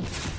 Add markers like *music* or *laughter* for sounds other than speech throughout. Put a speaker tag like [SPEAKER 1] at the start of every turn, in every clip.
[SPEAKER 1] you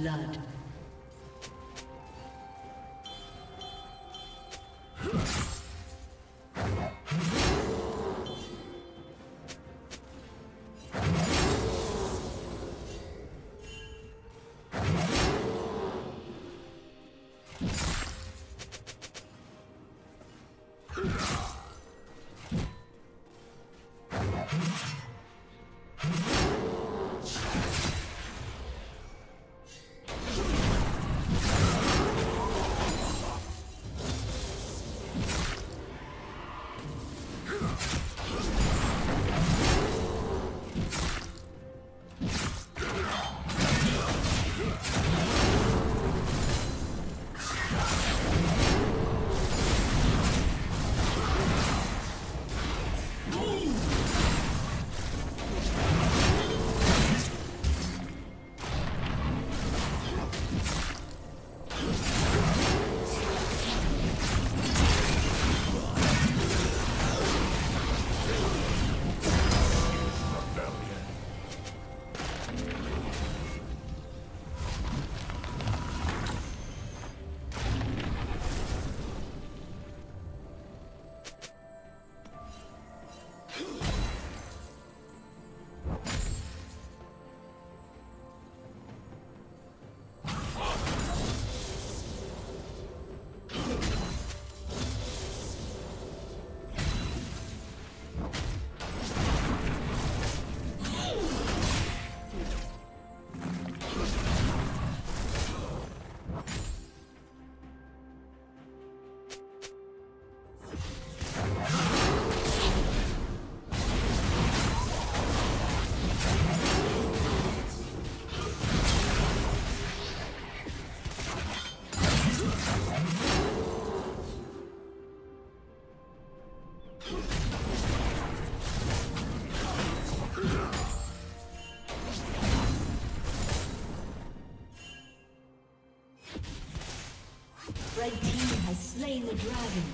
[SPEAKER 1] blood. slain *laughs* dragon.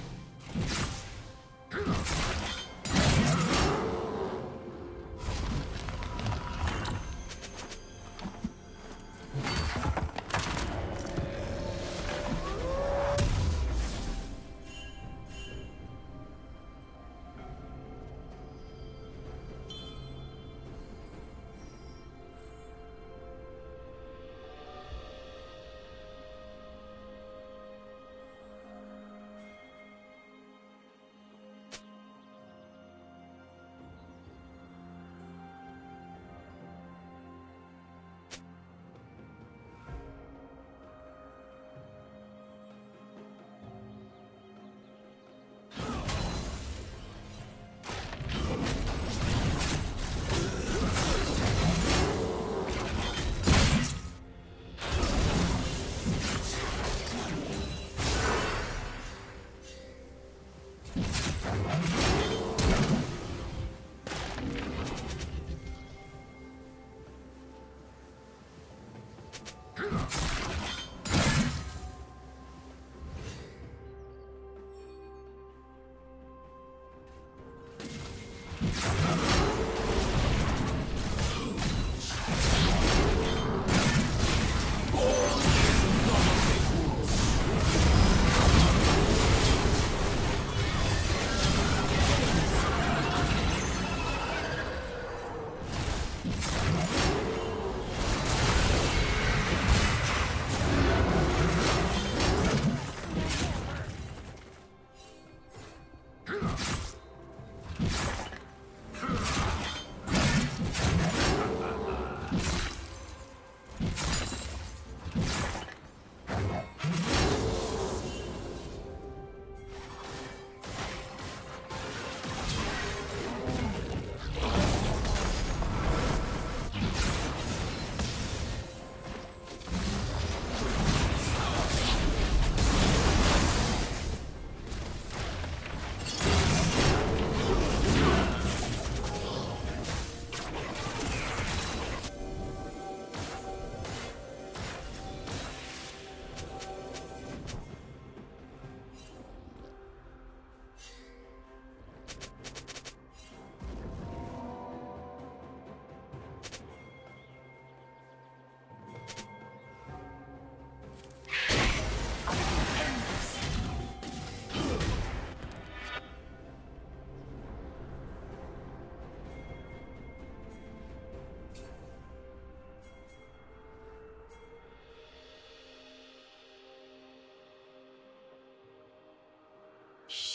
[SPEAKER 1] Yeah.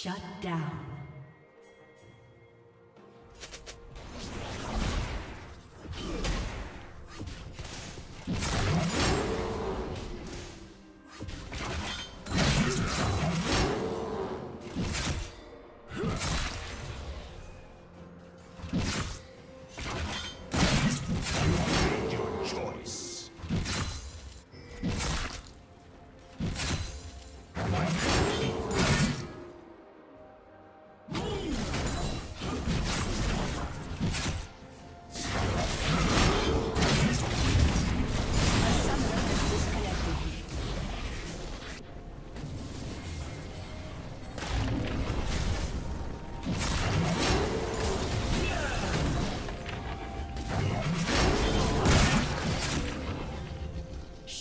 [SPEAKER 1] Shut down.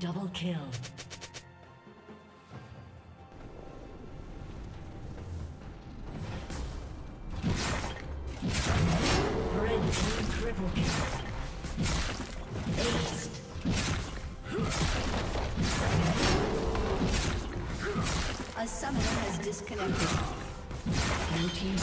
[SPEAKER 1] Double kill. A summoner has disconnected. Blue team's